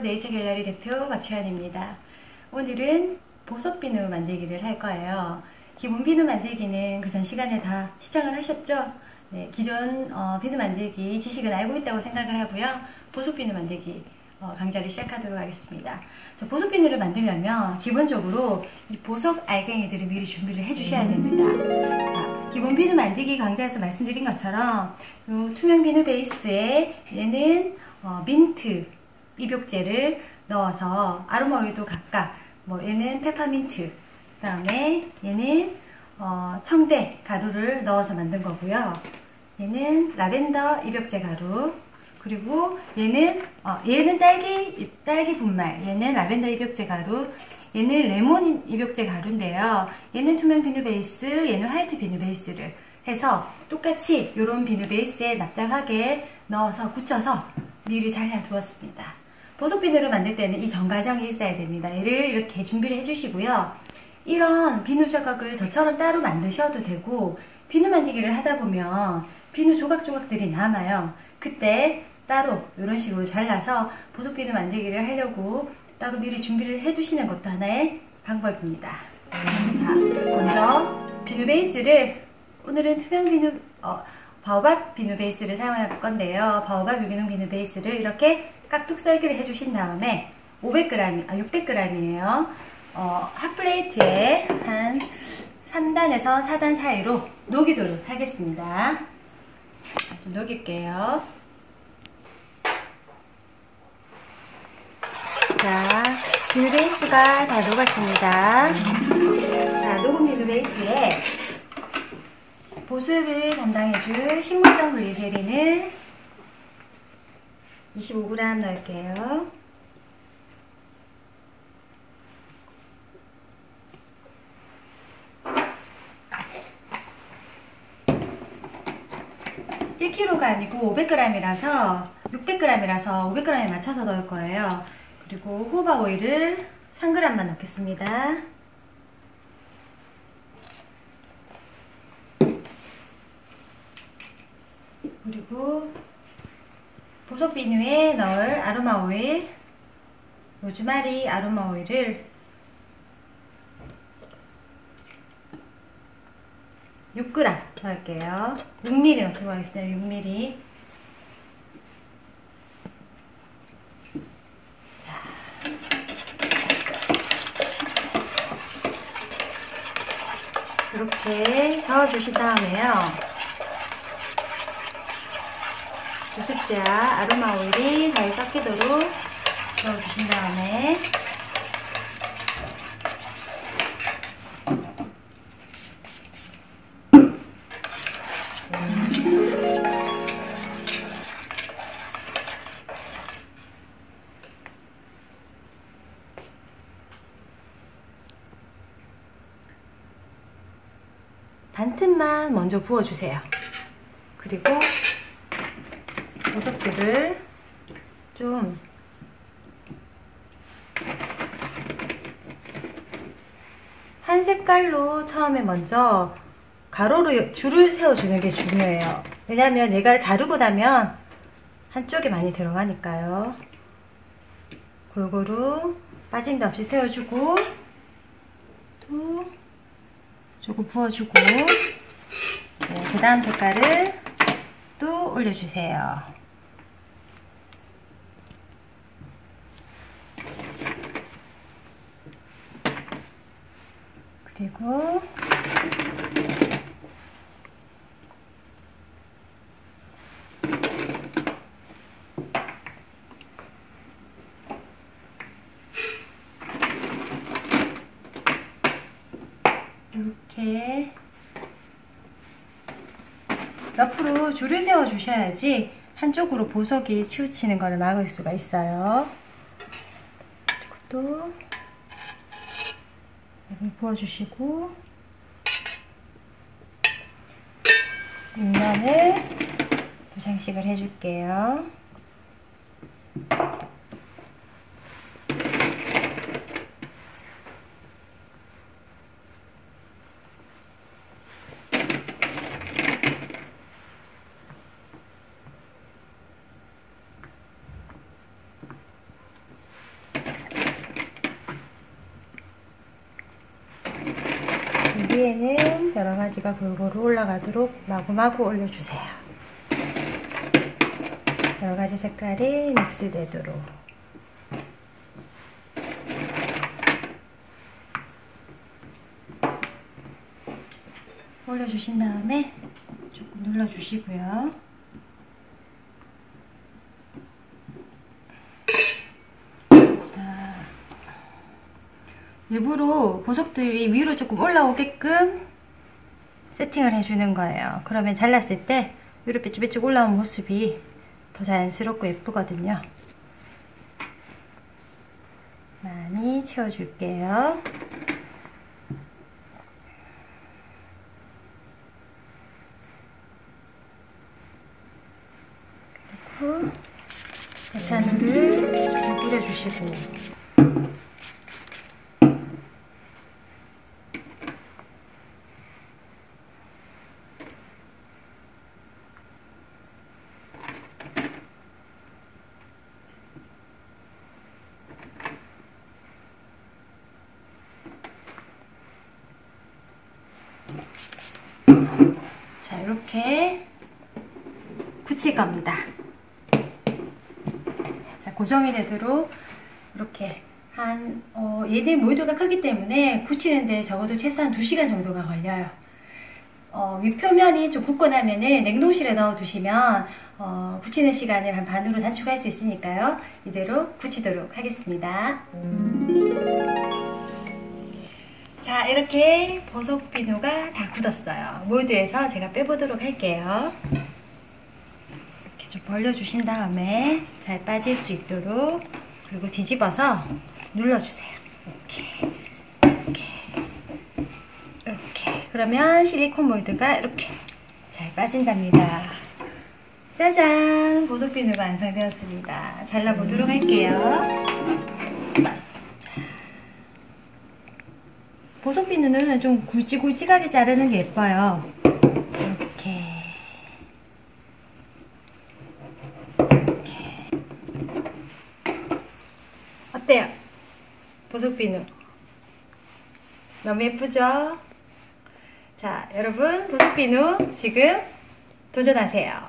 네이처 갤러리 대표 박채연입니다. 오늘은 보석 비누 만들기를 할 거예요. 기본 비누 만들기는 그 전 시간에 다 시청을 하셨죠? 네, 기존 어, 비누 만들기 지식은 알고 있다고 생각을 하고요. 보석 비누 만들기 어, 강좌를 시작하도록 하겠습니다. 자, 보석 비누를 만들려면 기본적으로 이 보석 알갱이들을 미리 준비를 해주셔야 됩니다. 자, 기본 비누 만들기 강좌에서 말씀드린 것처럼 이 투명 비누 베이스에 얘는 어, 민트 입욕제를 넣어서 아로마 오일도 각각 뭐 얘는 페퍼민트 그 다음에 얘는 어, 청대 가루를 넣어서 만든 거고요 얘는 라벤더 입욕제 가루 그리고 얘는 어, 얘는 딸기 딸기 분말 얘는 라벤더 입욕제 가루 얘는 레몬 입욕제 가루인데요 얘는 투명 비누 베이스 얘는 화이트 비누 베이스를 해서 똑같이 이런 비누 베이스에 납작하게 넣어서 굳혀서 미리 잘라두었습니다. 보석 비누를 만들 때는 이 전 과정이 있어야 됩니다. 얘를 이렇게 준비를 해주시고요. 이런 비누 조각을 저처럼 따로 만드셔도 되고 비누 만들기를 하다 보면 비누 조각조각들이 남아요. 그때 따로 이런 식으로 잘라서 보석 비누 만들기를 하려고 따로 미리 준비를 해두시는 것도 하나의 방법입니다. 자, 먼저 비누 베이스를 오늘은 투명 비누 어, 바오밥 비누 베이스를 사용할 건데요. 바오밥 유기농 비누 베이스를 이렇게 깍둑 썰기를 해주신 다음에 500g, 아 600g이에요. 어, 핫플레이트에 한 3단에서 4단 사이로 녹이도록 하겠습니다. 좀 녹일게요. 자, 비누 베이스가 다 녹았습니다. 자, 녹은 비누 베이스에 보습을 담당해줄 식물성 글리세린을 25g 넣을게요. (1kg가) 아니고 (500g이라서) (600g이라서) (500g에) 맞춰서 넣을 거예요 그리고 호박 오일을 (3g만) 넣겠습니다 그리고 보석 비누에 넣을 아로마 오일 로즈마리 아로마 오일을 6g 넣을게요. 6mm 넣도록 하겠습니다. 6mm. 자. 이렇게 저어주신 다음에요. 보습자 아로마 오일이 잘 섞이도록 넣어주신 다음에 반 틈만 먼저 부어주세요. 그리고 보석들을 좀 한 색깔로 처음에 먼저 가로로 줄을 세워주는 게 중요해요. 왜냐하면 얘가 자르고 나면 한쪽에 많이 들어가니까요. 골고루 빠진 데 없이 세워주고 또 조금 부어주고 네, 그 다음 색깔을 또 올려주세요. 그리고 이렇게 옆으로 줄을 세워 주셔야지 한쪽으로 보석이 치우치는 것을 막을 수가 있어요. 그리고 또 여기 부어주시고 윗면을 도장식을 해줄게요. 위에는 여러 가지가 골고루 올라가도록 마구마구 올려주세요. 여러 가지 색깔이 믹스되도록. 올려주신 다음에 조금 눌러주시고요. 일부러 보석들이 위로 조금 올라오게끔 세팅을 해주는 거예요. 그러면 잘랐을 때 위로 삐쭉삐쭉 올라온 모습이 더 자연스럽고 예쁘거든요. 많이 채워줄게요. 그리고 대산물을 좀 뿌려주시고 자 이렇게 굳힐 겁니다. 자 고정이 되도록 이렇게 한 어, 얘네 모이도가 크기 때문에 굳히는데 적어도 최소한 2시간 정도가 걸려요. 어, 윗표면이 좀 굳고 나면은 냉동실에 넣어 두시면 어, 굳히는 시간을 한 반으로 단축할 수 있으니까요. 이대로 굳히도록 하겠습니다. 자 이렇게 보석 비누가 다 굳었어요. 모드에서 제가 빼보도록 할게요. 이렇게 좀 벌려주신 다음에 잘 빠질 수 있도록 그리고 뒤집어서 눌러주세요. 이렇게 이렇게 이렇게. 그러면 실리콘 몰드가 이렇게 잘 빠진답니다. 짜잔! 보석 비누가 완성되었습니다. 잘라보도록 할게요 보석 비누는 좀 굵직굵직하게 자르는 게 예뻐요. 이렇게. 이렇게. 어때요? 보석 비누. 너무 예쁘죠? 자, 여러분, 보석 비누 지금 도전하세요.